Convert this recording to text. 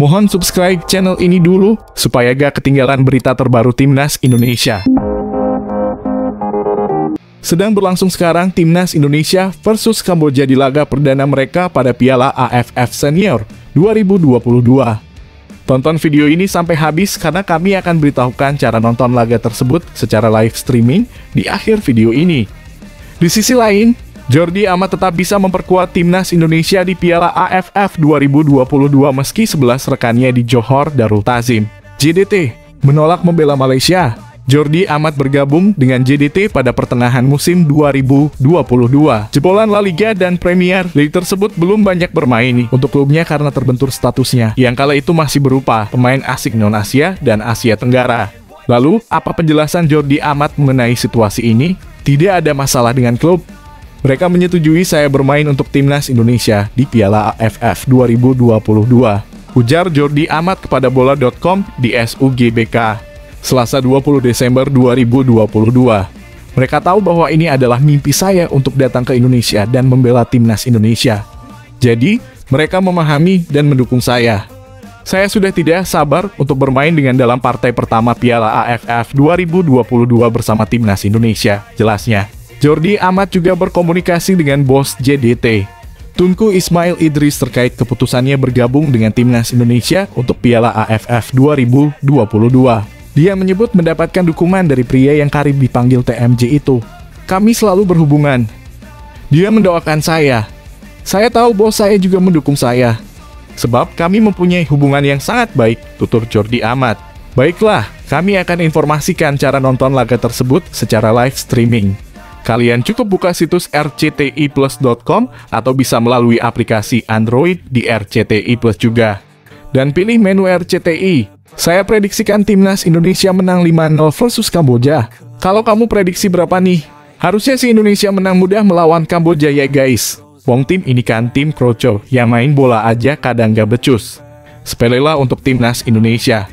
Mohon subscribe channel ini dulu supaya gak ketinggalan berita terbaru Timnas Indonesia. Sedang berlangsung sekarang Timnas Indonesia versus Kamboja di laga perdana mereka pada Piala AFF Senior 2022. Tonton video ini sampai habis karena kami akan beritahukan cara nonton laga tersebut secara live streaming di akhir video ini. Di sisi lain, Jordi amat tetap bisa memperkuat timnas Indonesia di Piala AFF 2022 meski 11 rekannya di Johor Darul Tazim. JDT menolak membela Malaysia. Jordi amat bergabung dengan JDT pada pertengahan musim 2022. Jebolan La Liga dan Premier League tersebut belum banyak bermain untuk klubnya karena terbentur statusnya, yang kala itu masih berupa pemain asing non-Asia dan Asia Tenggara. Lalu, apa penjelasan Jordi Amat mengenai situasi ini? Tidak ada masalah dengan klub, mereka menyetujui saya bermain untuk timnas Indonesia di Piala AFF 2022. Ujar Jordi Amat kepada bola.com di SUGBK, Selasa 20 Desember 2022. Mereka tahu bahwa ini adalah mimpi saya untuk datang ke Indonesia dan membela timnas Indonesia. Jadi, mereka memahami dan mendukung saya. Saya sudah tidak sabar untuk bermain dengan dalam partai pertama Piala AFF 2022 bersama timnas Indonesia, jelasnya. Jordi amat juga berkomunikasi dengan bos JDT. Tunku Ismail Idris terkait keputusannya bergabung dengan timnas Indonesia untuk Piala AFF 2022. Dia menyebut mendapatkan dukungan dari pria yang karib dipanggil TMJ itu. Kami selalu berhubungan. Dia mendoakan saya. Saya tahu bos saya juga mendukung saya. Sebab kami mempunyai hubungan yang sangat baik, tutur Jordi Amat. Baiklah, kami akan informasikan cara nonton laga tersebut secara live streaming. Kalian cukup buka situs rctiplus.com atau bisa melalui aplikasi Android di RCTI Plus juga. Dan pilih menu RCTI. Saya prediksikan timnas Indonesia menang 5-0 versus Kamboja. Kalau kamu prediksi berapa nih? Harusnya si Indonesia menang mudah melawan Kamboja ya guys. Wong tim ini kan tim kroco, yang main bola aja kadang gak becus. Sepelela untuk timnas Indonesia.